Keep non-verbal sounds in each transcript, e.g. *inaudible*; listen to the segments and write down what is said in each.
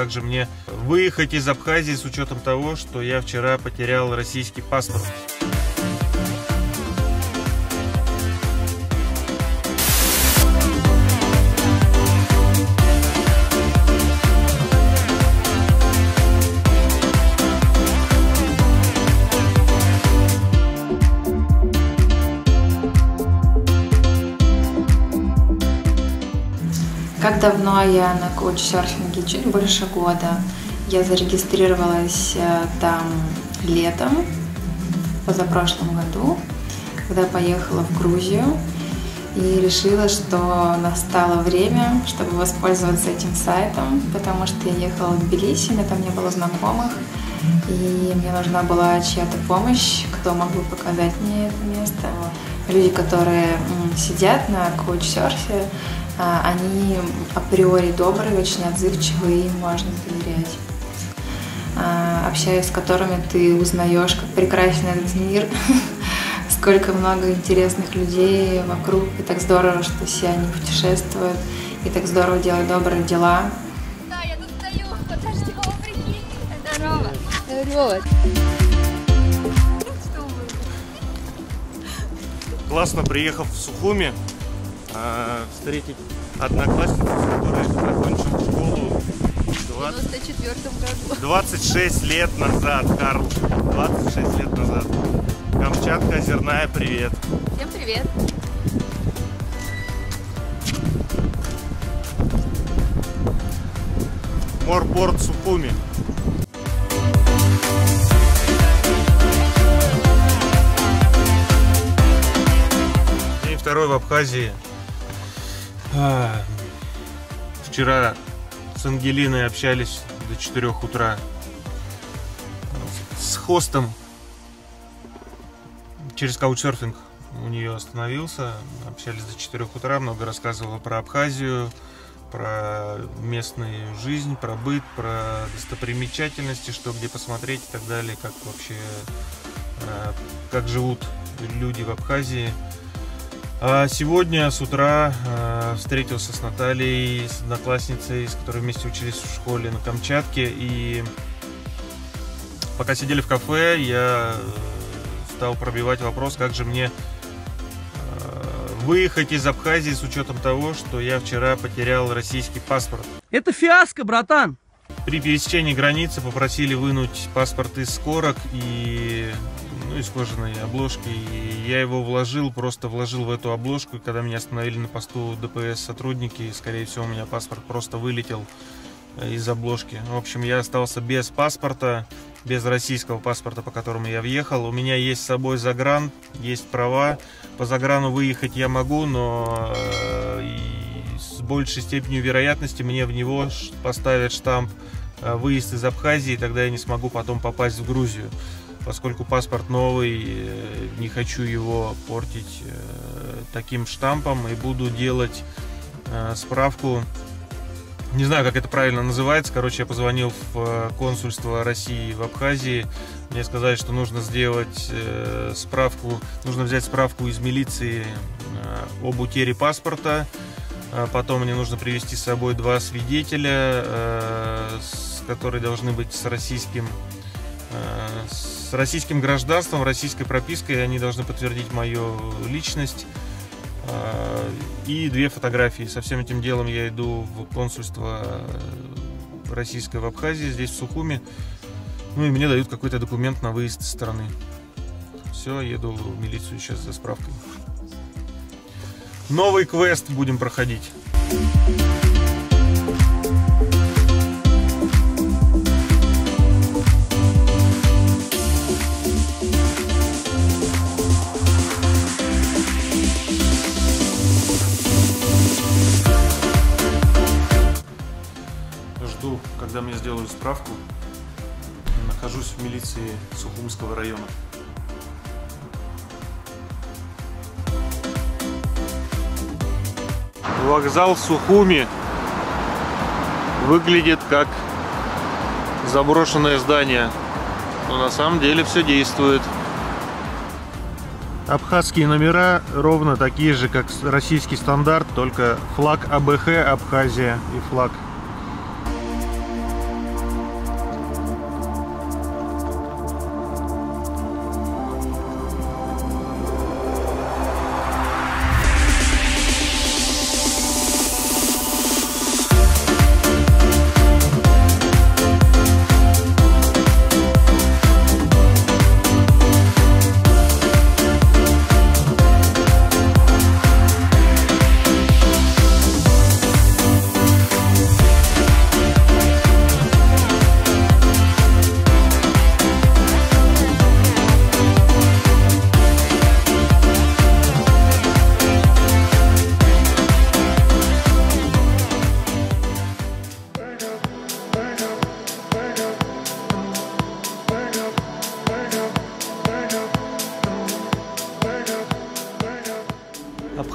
как же мне выехать из Абхазии с учетом того, что я вчера потерял российский паспорт. Как давно я на коуч-серфинге? Чуть больше года. Я зарегистрировалась э, там летом, позапрошлом году, когда поехала в Грузию и решила, что настало время, чтобы воспользоваться этим сайтом, потому что я ехала в Тбилиси, у меня там не было знакомых, и мне нужна была чья-то помощь, кто мог бы показать мне это место. Люди, которые сидят на коуч-серфе, они априори добрые, очень отзывчивые, им можно доверять. А, общаясь с которыми ты узнаешь, как прекрасен этот мир, *laughs* сколько много интересных людей вокруг, и так здорово, что все они путешествуют, и так здорово делать добрые дела. Да, я тут стою, подожди, о, прикинь, здорово. Здорово. Классно, приехав в Сухуми, а, встретить одноклассницу, с которой закончил школу В 94 году. 26 лет назад, Карл. 26 лет назад. Камчатка озерная, привет. Всем привет. Морпорт Сухуми. День второй в Абхазии. А, Вчера с Ангелиной общались до 4 утра. С хостом через каучсерфинг у нее остановился. Общались до 4 утра, много рассказывала про Абхазию, про местную жизнь, про быт, про достопримечательности, что где посмотреть и так далее, как вообще, э, как живут люди в Абхазии. А сегодня с утра э, встретился с Натальей, с одноклассницей, с которой вместе учились в школе на Камчатке. И пока сидели в кафе, я э, стал пробивать вопрос, как же мне э, выехать из Абхазии с учетом того, что я вчера потерял российский паспорт. Это фиаско, братан. При пересечении границы попросили вынуть паспорт из корок и ну, из кожаной обложки. И я его вложил, просто вложил в эту обложку. И когда меня остановили на посту ДПС сотрудники, скорее всего, у меня паспорт просто вылетел э, из обложки. В общем, я остался без паспорта, без российского паспорта, по которому я въехал. У меня есть с собой загран, есть права. По заграну выехать я могу, но э, большей степенью вероятности мне в него поставят штамп э, выезд из Абхазии, тогда я не смогу потом попасть в Грузию поскольку паспорт новый, э, не хочу его портить э, таким штампом и буду делать справку. Не знаю, как это правильно называется. Короче, я позвонил в консульство России в Абхазии. Мне сказали, что нужно сделать справку, нужно взять справку из милиции об утере паспорта. Потом мне нужно привести с собой два свидетеля, которые должны быть с российским с с российским гражданством, российской пропиской. Они должны подтвердить мою личность. А, и две фотографии. Со всем этим делом я иду в консульство российское в Абхазии, здесь в Сухуме. Ну и мне дают какой-то документ на выезд из страны. Все, еду в милицию сейчас за справкой. Новый квест будем проходить. когда мне сделают справку, нахожусь в милиции Сухумского района. Вокзал Сухуми выглядит как заброшенное здание, но на самом деле все действует. Абхазские номера ровно такие же, как российский стандарт, только флаг АБХ Абхазия и флаг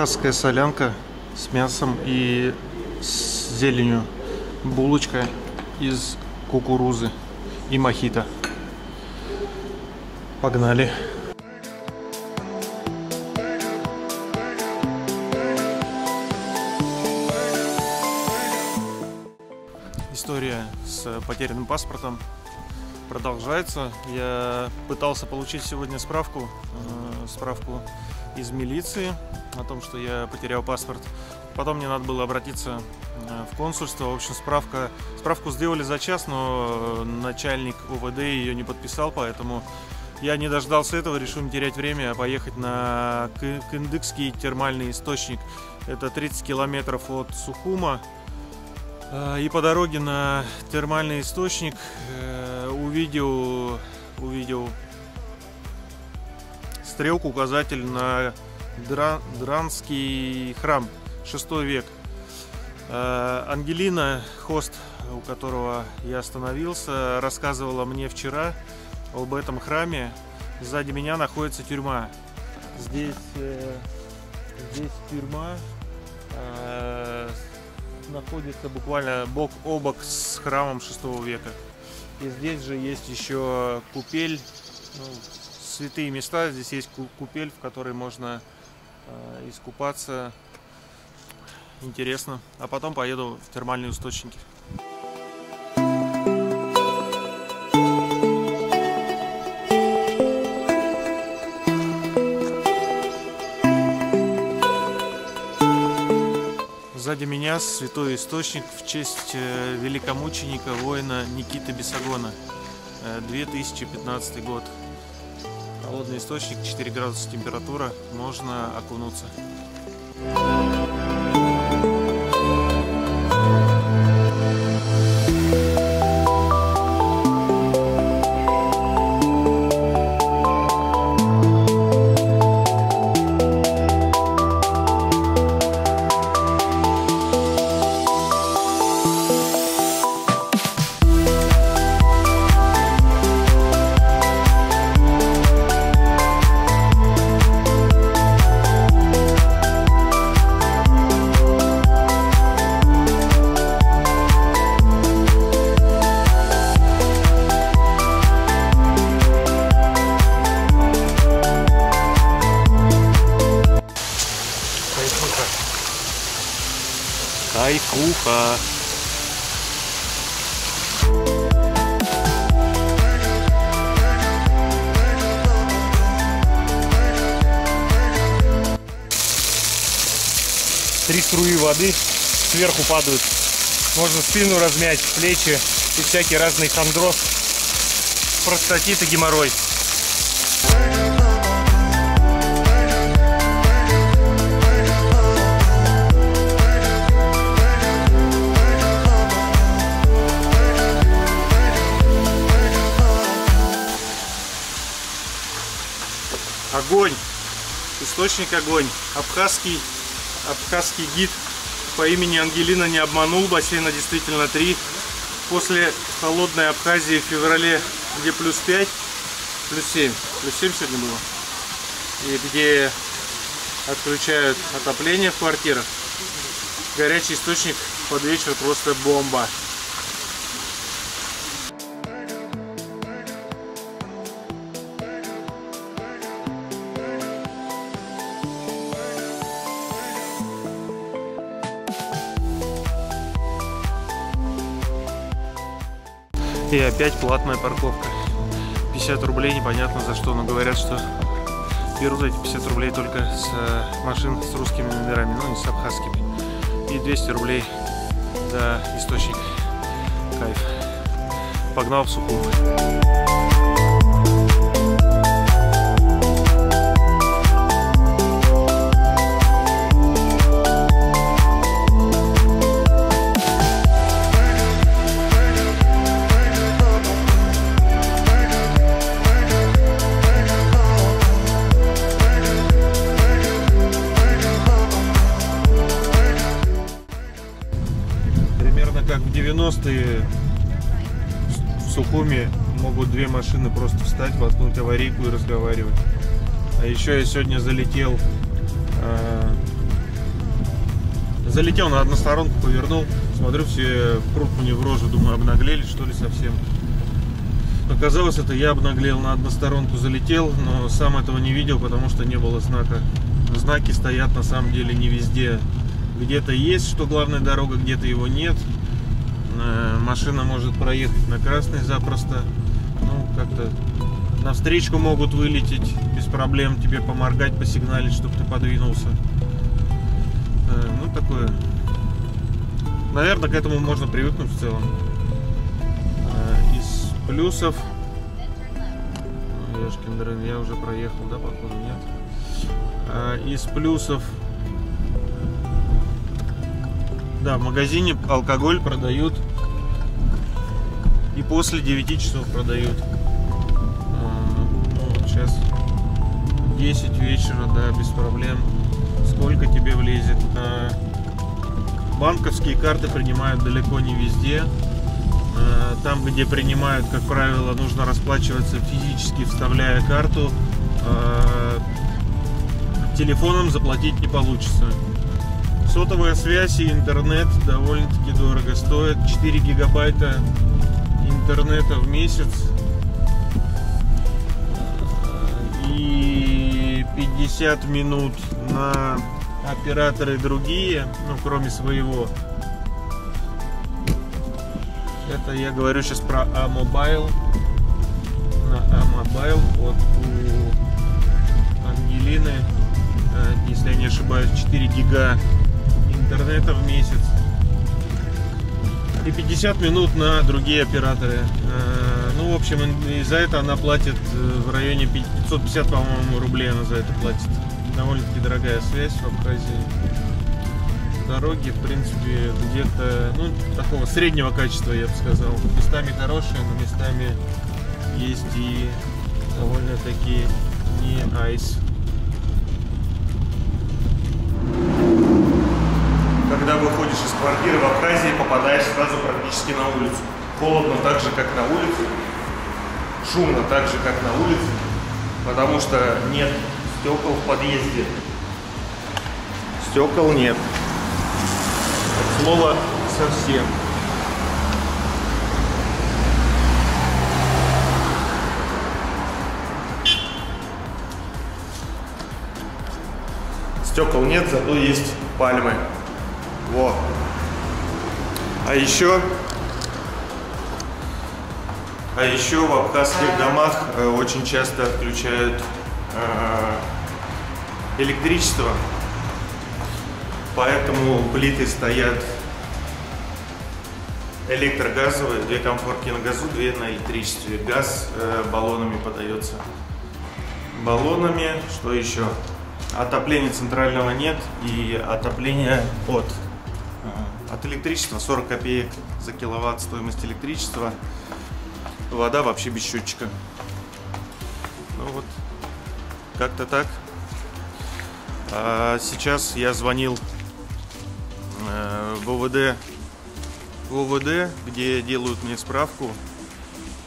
абхазская солянка с мясом и с зеленью. Булочка из кукурузы и мохито. Погнали. История с потерянным паспортом продолжается. Я пытался получить сегодня справку, э, справку из милиции о том, что я потерял паспорт. Потом мне надо было обратиться э, в консульство. В общем, справка, справку сделали за час, но э, начальник УВД ее не подписал, поэтому я не дождался этого, решил не терять время, а поехать на Кындыкский термальный источник. Это 30 километров от Сухума. И по дороге на термальный источник увидел, увидел стрелку, указатель на Дра, Дранский храм, 6 век. Э, Ангелина, хост, у которого я остановился, рассказывала мне вчера об этом храме. Сзади меня находится тюрьма. Здесь, э, здесь тюрьма э, находится буквально бок о бок с храмом 6 века. И здесь же есть еще купель, ну, святые места. Здесь есть купель, в которой можно искупаться. Интересно. А потом поеду в термальные источники. Сзади меня святой источник в честь э, великомученика воина Никиты Бесогона. 2015 э, год. Холодный источник, 4 градуса температура, можно окунуться. Сверху падают. Можно спину размять, плечи и всякий разный хондроз, простатит и геморрой. Огонь! Источник огонь. Абхазский, абхазский гид по имени Ангелина не обманул. Бассейна действительно три. После холодной Абхазии в феврале, где плюс 5, плюс 7. Плюс 7 сегодня было. И где отключают отопление в квартирах. Горячий источник под вечер просто бомба. И опять платная парковка. 50 рублей, непонятно за что, но говорят, что берут эти 50 рублей только с э, машин с русскими номерами, ну не с абхазскими. И 200 рублей за источник. Кайф. Погнал в сухую. Как в 90-е в Сухуми могут две машины просто встать, воткнуть аварийку и разговаривать. А еще я сегодня залетел э, Залетел на односторонку, повернул, смотрю, все прут мне в рожу, думаю, обнаглели, что ли, совсем. Оказалось, это я обнаглел, на односторонку залетел, но сам этого не видел, потому что не было знака. Знаки стоят на самом деле не везде. Где-то есть, что главная дорога, где-то его нет. Э, машина может проехать на красный запросто. Ну, как-то на встречку могут вылететь без проблем, тебе поморгать, посигналить, чтобы ты подвинулся. Э, ну, такое. Наверное, к этому можно привыкнуть в целом. Э, из плюсов... Ну, Ешкин дрын, я уже проехал, да, походу, нет? Из плюсов... Да, в магазине алкоголь продают и после 9 часов продают. Ну, вот сейчас 10 вечера, да, без проблем. Сколько тебе влезет? Банковские карты принимают далеко не везде. Там, где принимают, как правило, нужно расплачиваться физически, вставляя карту. Телефоном заплатить не получится. Сотовая связь и интернет довольно-таки дорого стоят. 4 гигабайта интернета в месяц. И 50 минут на операторы другие, ну кроме своего. Это я говорю сейчас про А-Мобайл. На А-Мобайл вот у Ангелины, э, если я не ошибаюсь, 4 гига интернета в месяц и 50 минут на другие операторы. Э, ну, в общем, и за это она платит э, в районе 550, по-моему, рублей она за это платит. Довольно-таки дорогая связь в Абхазии. Дороги, в принципе, где-то, ну, такого среднего качества, я бы сказал. Местами хорошие, но местами есть и довольно-таки не айс. когда выходишь из квартиры сразу практически на улицу. Холодно так же, как на улице, шумно так же, как на улице, потому что нет стекол в подъезде. Стекол нет. От слова совсем. Стекол нет, зато есть пальмы. Во. А еще, а еще в абхазских домах э, очень часто отключают э, электричество, поэтому плиты стоят электрогазовые, две комфорки на газу, две на электричестве. Газ э, баллонами подается. Баллонами, что еще? Отопления центрального нет и отопление от от электричества 40 копеек за киловатт стоимость электричества. Вода вообще без счетчика. Ну вот, как-то так. А сейчас я звонил э, в ОВД, в ОВД, где делают мне справку.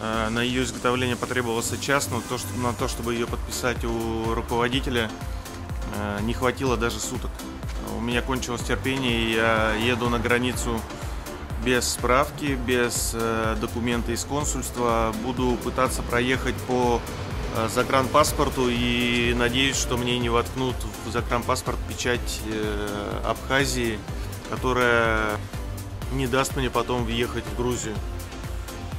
Э, на ее изготовление потребовался час, но то, что, на то, чтобы ее подписать у руководителя, э, не хватило даже суток у меня кончилось терпение, и я еду на границу без справки, без э, документа из консульства. Буду пытаться проехать по э, загранпаспорту и надеюсь, что мне не воткнут в загранпаспорт печать э, Абхазии, которая не даст мне потом въехать в Грузию.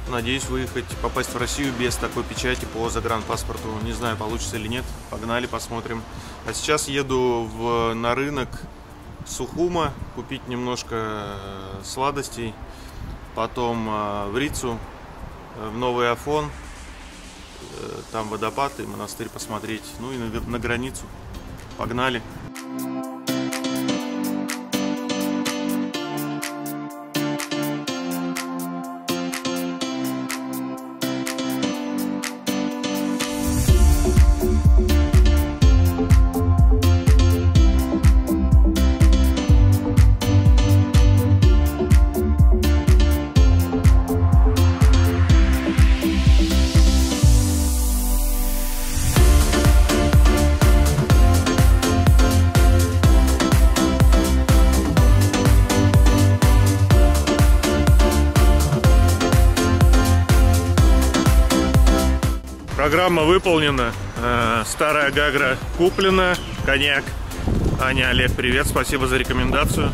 Надеюсь выехать, попасть в Россию без такой печати по загранпаспорту. Не знаю, получится или нет. Погнали, посмотрим. А сейчас еду в, на рынок Сухума, купить немножко э, сладостей, потом э, в Рицу, э, в Новый Афон, там водопад и монастырь посмотреть, ну и на, на границу. Погнали! Программа выполнена. Э, старая Гагра куплена. Коньяк. Аня, Олег, привет. Спасибо за рекомендацию.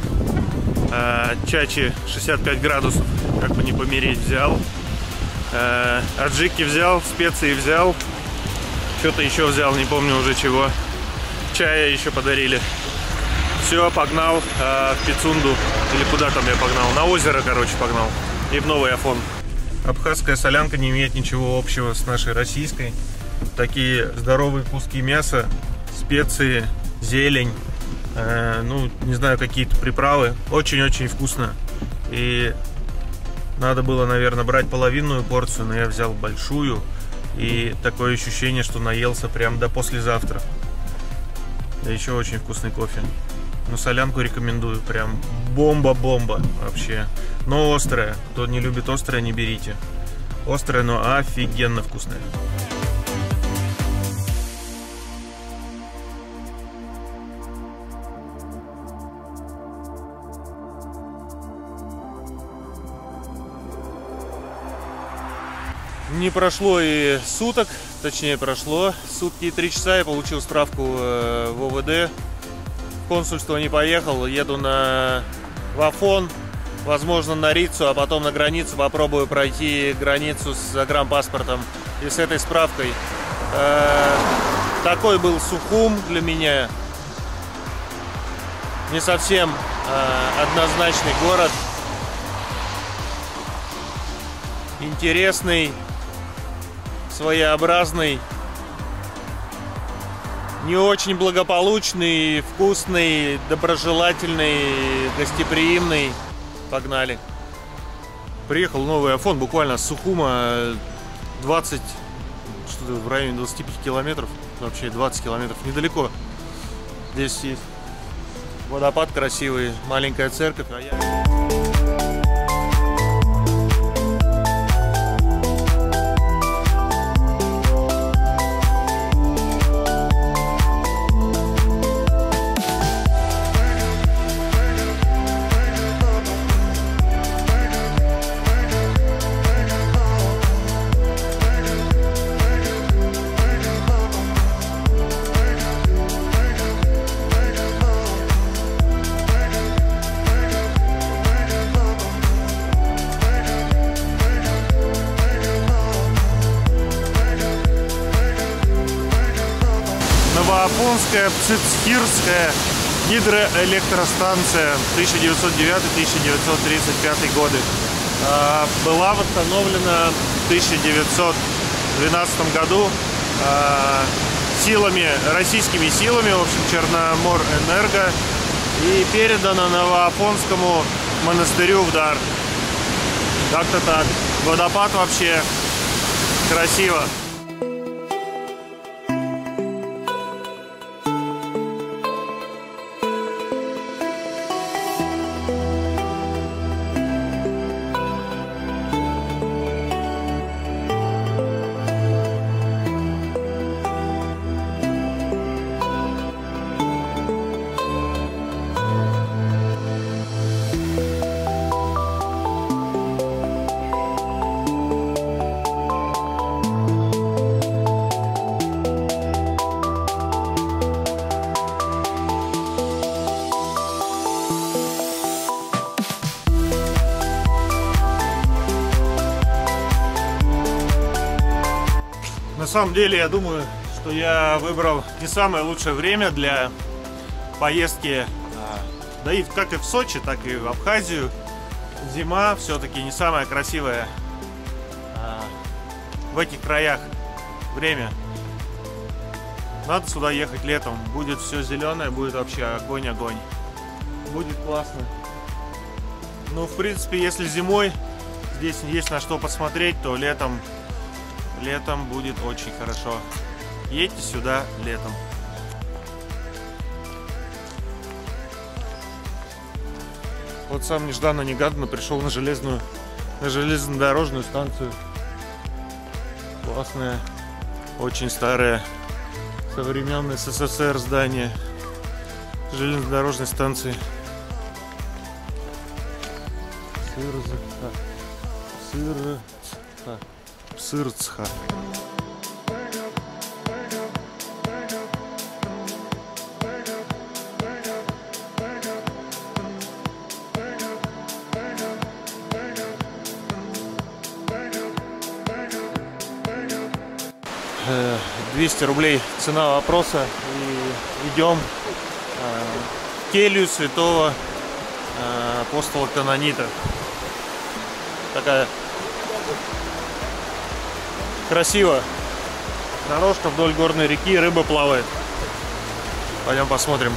Э, чачи 65 градусов. Как бы не помереть взял. Э, аджики взял. Специи взял. Что-то еще взял, не помню уже чего. Чая еще подарили. Все, погнал в Пицунду. Или куда там я погнал? На озеро, короче, погнал. И в новый Афон. Абхазская солянка не имеет ничего общего с нашей российской. Такие здоровые куски мяса, специи, зелень, э, ну, не знаю, какие-то приправы. Очень-очень вкусно. И надо было, наверное, брать половинную порцию, но я взял большую. И такое ощущение, что наелся прям до послезавтра. Да еще очень вкусный кофе. Ну, солянку рекомендую. Прям бомба-бомба вообще. Но острая. Кто не любит острое, не берите. Острая, но офигенно вкусная. Не прошло и суток, точнее прошло сутки и три часа, я получил справку э, в ОВД. Консульство не поехал, еду на Вафон, возможно на Рицу, а потом на границу попробую пройти границу с загранпаспортом и с этой справкой. Э, такой был Сухум для меня. Не совсем э, однозначный город. Интересный, своеобразный, не очень благополучный, вкусный, доброжелательный, гостеприимный. Погнали. Приехал новый Афон, буквально с Сухума 20, что-то в районе 25 километров, вообще 20 километров, недалеко. Здесь есть водопад красивый, маленькая церковь, а я... Новоапонская Пцицхирская гидроэлектростанция 1909-1935 годы. А, была восстановлена в 1912 году а, силами, российскими силами, в общем, Черномор Энерго, и передана Новоапонскому монастырю в дар. Как-то так. Водопад вообще красиво. Самом деле, я думаю, что я выбрал не самое лучшее время для поездки, а, да и как и в Сочи, так и в Абхазию. Зима все-таки не самое красивое а, в этих краях время. Надо сюда ехать летом. Будет все зеленое, будет вообще огонь-огонь. Будет классно. Ну, в принципе, если зимой здесь есть на что посмотреть, то летом Летом будет очень хорошо. Едьте сюда летом. Вот сам нежданно-негаданно пришел на железную, на железнодорожную станцию. Классная, очень старая, со времен СССР здание железнодорожной станции. Сыр, сыр, Сырцха. Э, двести рублей цена вопроса и идем э, к келью святого э, апостола Канонита. Такая красиво. Дорожка вдоль горной реки, рыба плавает. Пойдем посмотрим.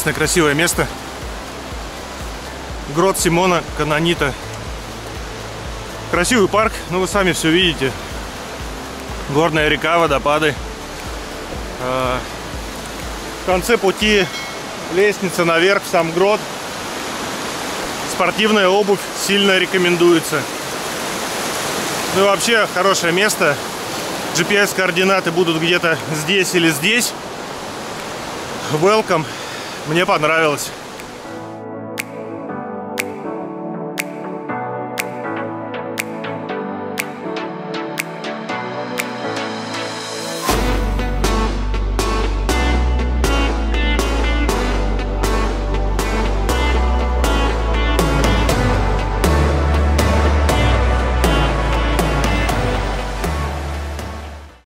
Интересное, красивое место. Грот Симона Канонита. Красивый парк, ну вы сами все видите. Горная река, водопады. А, в конце пути лестница наверх сам грот. Спортивная обувь сильно рекомендуется. Ну и вообще хорошее место. GPS-координаты будут где-то здесь или здесь. Welcome. Мне понравилось.